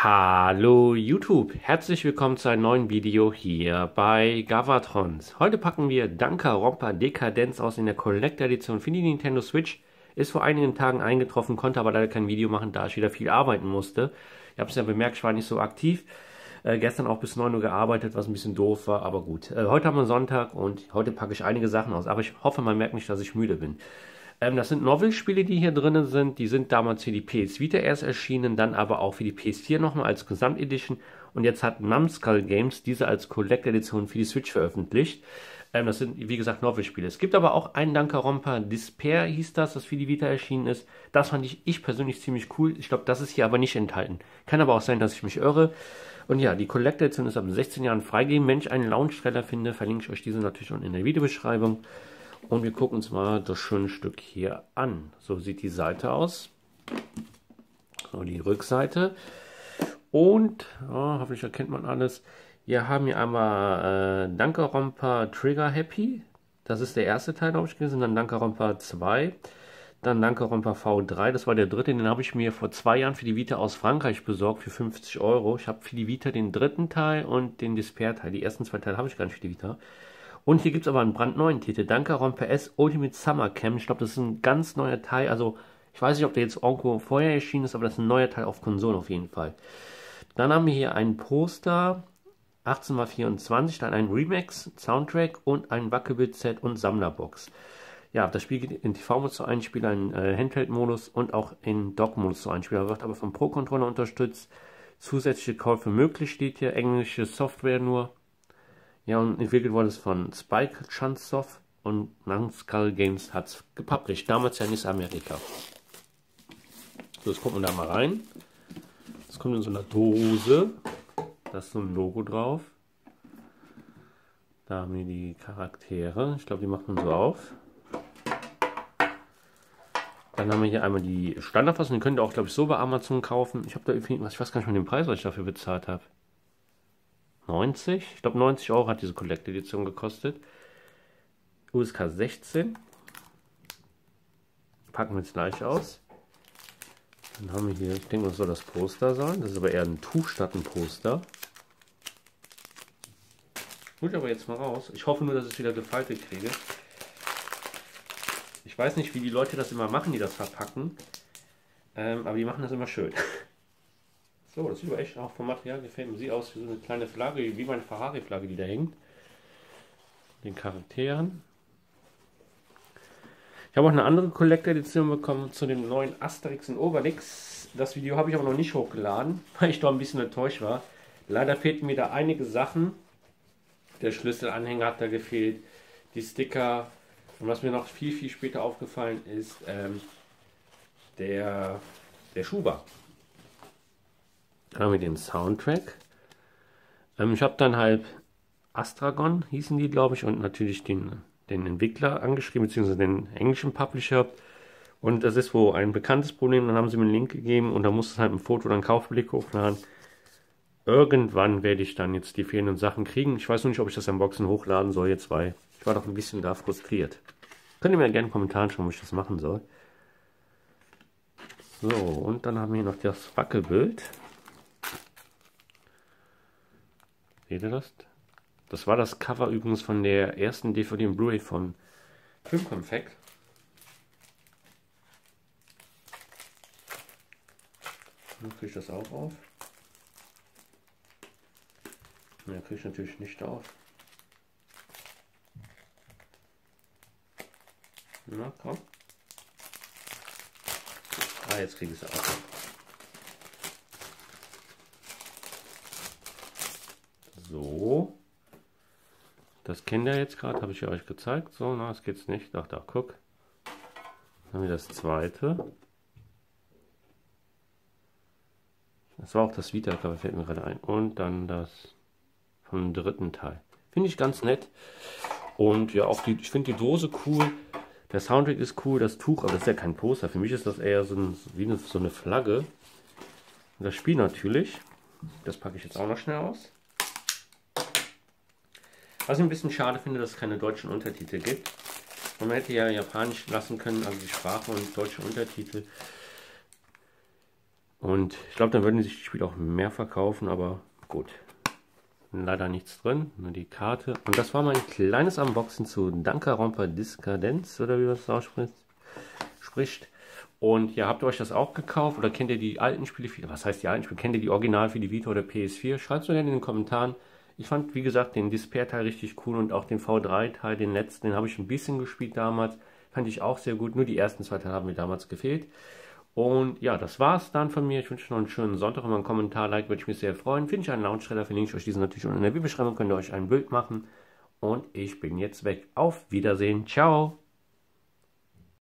Hallo YouTube, herzlich willkommen zu einem neuen Video hier bei Gavatrons. Heute packen wir Danganronpa Dekadenz aus in der Collector Edition für die Nintendo Switch. Ist vor einigen Tagen eingetroffen, konnte aber leider kein Video machen, da ich wieder viel arbeiten musste. Ihr habt es ja bemerkt, ich war nicht so aktiv. Äh, gestern auch bis 9 Uhr gearbeitet, was ein bisschen doof war, aber gut. Äh, heute haben wir Sonntag und heute packe ich einige Sachen aus, aber ich hoffe, man merkt nicht, dass ich müde bin. Ähm, das sind Novel-Spiele, die hier drin sind. Die sind damals für die PS Vita erst erschienen, dann aber auch für die PS4 nochmal als Gesamtedition. Und jetzt hat Numskull Games diese als Collect-Edition für die Switch veröffentlicht. Ähm, das sind, wie gesagt, Novel-Spiele. Es gibt aber auch einen Danganronpa Despair, hieß das, das für die Vita erschienen ist. Das fand ich, ich persönlich ziemlich cool. Ich glaube, das ist hier aber nicht enthalten. Kann aber auch sein, dass ich mich irre. Und ja, die Collect-Edition ist ab 16 Jahren freigegeben. Wenn ich einen Launch-Trailer finde, verlinke ich euch diese natürlich unten in der Videobeschreibung. Und wir gucken uns mal das schöne Stück hier an. So sieht die Seite aus. So die Rückseite. Und, oh, hoffentlich erkennt man alles. Wir haben hier einmal äh, Danganronpa Trigger Happy. Das ist der erste Teil, glaube ich, gewesen. Dann Danganronpa 2. Dann Danganronpa V3. Das war der dritte. Den habe ich mir vor zwei Jahren für die Vita aus Frankreich besorgt für 50 Euro. Ich habe für die Vita den dritten Teil und den Despair-Teil. Die ersten zwei Teile habe ich gar nicht für die Vita. Und hier gibt es aber einen brandneuen Titel, Dankaron PS Ultimate Summer Camp. Ich glaube, das ist ein ganz neuer Teil. Also, ich weiß nicht, ob der jetzt irgendwo vorher erschienen ist, aber das ist ein neuer Teil auf Konsole auf jeden Fall. Dann haben wir hier ein Poster, 18x24, dann ein Remix, Soundtrack und ein Wackelbild-Set und Sammlerbox. Ja, das Spiel geht in TV-Modus zu einspielen, einen äh, Handheld-Modus und auch in Dock-Modus zu einspielen. Wird aber vom Pro-Controller unterstützt. Zusätzliche für möglich steht hier, englische Software nur. Ja, und entwickelt wurde es von Spike Chunsoft und Nangskull Games hat es gepublished. Damals ja nicht Amerika. So, jetzt gucken wir da mal rein. Das kommt in so einer Dose. Da ist so ein Logo drauf. Da haben wir die Charaktere. Ich glaube, die macht man so auf. Dann haben wir hier einmal die Standardfassung. Die könnt ihr auch, glaube ich, so bei Amazon kaufen. Ich habe da irgendwie, ich weiß gar nicht mehr den Preis, was ich dafür bezahlt habe. 90. Ich glaube 90 Euro hat diese Collect Edition gekostet. USK 16. Packen wir jetzt gleich aus. Dann haben wir hier, ich denke, das soll das Poster sein. Das ist aber eher ein Tuch statt ein Poster. Ich aber jetzt mal raus. Ich hoffe nur, dass ich es wieder gefaltet kriege. Ich weiß nicht, wie die Leute das immer machen, die das verpacken. Ähm, aber die machen das immer schön. So, das sieht aber echt auch vom Material gefällt mir. Sieht aus wie so eine kleine Flagge, wie meine Ferrari-Flagge, die da hängt. Den Charakteren. Ich habe auch eine andere Collector-Edition bekommen zu dem neuen Asterix und Obelix. Das Video habe ich aber noch nicht hochgeladen, weil ich da ein bisschen enttäuscht war. Leider fehlten mir da einige Sachen. Der Schlüsselanhänger hat da gefehlt, die Sticker. Und was mir noch viel, viel später aufgefallen ist, ähm, der, der Schuber wir den Soundtrack. Ähm, ich habe dann halt Astragon, hießen die, glaube ich, und natürlich den, den Entwickler angeschrieben, beziehungsweise den englischen Publisher. Und das ist wohl ein bekanntes Problem. Dann haben sie mir einen Link gegeben und da musste es halt ein Foto oder einen Kaufblick hochladen. Irgendwann werde ich dann jetzt die fehlenden Sachen kriegen. Ich weiß noch nicht, ob ich das am Boxen hochladen soll jetzt, weil ich war doch ein bisschen da frustriert. Könnt ihr mir gerne in den Kommentaren schreiben, ob ich das machen soll. So, und dann haben wir noch das Wackelbild. Seht ihr das? Das war das Cover übrigens von der ersten DVD und Blu-ray von Filmkonfekt. Dann kriege ich das auch auf. Ja, kriege ich natürlich nicht auf. Na komm. Ah, jetzt kriege ich es auch. So. Das kennt ihr jetzt gerade, habe ich euch gezeigt. So, na, es geht's nicht. Ach, da, guck. Dann haben wir das zweite. Das war auch das Vita-Cover, fällt mir gerade ein. Und dann das vom dritten Teil. Finde ich ganz nett. Und ja, auch die, ich finde die Dose cool. Der Soundtrack ist cool, das Tuch, aber das ist ja kein Poster. Für mich ist das eher so, ein, wie eine, so eine Flagge. Und das Spiel natürlich. Das packe ich jetzt auch noch schnell aus. Was ich ein bisschen schade finde, dass es keine deutschen Untertitel gibt. man hätte ja Japanisch lassen können, also die Sprache und deutsche Untertitel. Und ich glaube, dann würden sich die Spiele auch mehr verkaufen, aber gut. Leider nichts drin, nur die Karte. Und das war mein kleines Unboxing zu Dankarompa Discadenz, oder wie man das ausspricht. Spricht. Und ja, habt ihr euch das auch gekauft oder kennt ihr die alten Spiele? Was heißt die alten Spiele? Kennt ihr die Original für die Vita oder PS4? Schreibt es mir gerne in den Kommentaren. Ich fand, wie gesagt, den Despair-Teil richtig cool und auch den V3-Teil, den letzten, den habe ich ein bisschen gespielt damals. Fand ich auch sehr gut. Nur die ersten zwei Teile haben mir damals gefehlt. Und ja, das war's dann von mir. Ich wünsche euch noch einen schönen Sonntag. Immer einen Kommentar, Like würde ich mich sehr freuen. Finde ich einen Launch-Trailer, verlinke ich euch diesen natürlich unten in der Videobeschreibung. Könnt ihr euch ein Bild machen. Und ich bin jetzt weg. Auf Wiedersehen. Ciao.